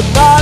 goodbye.